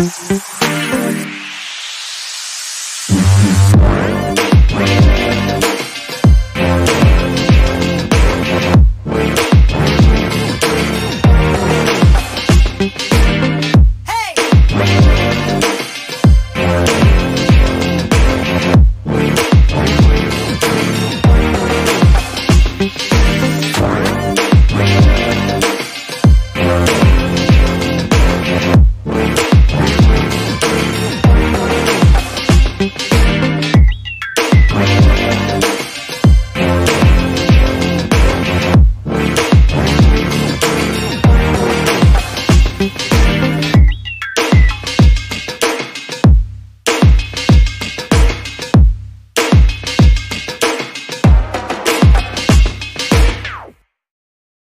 Música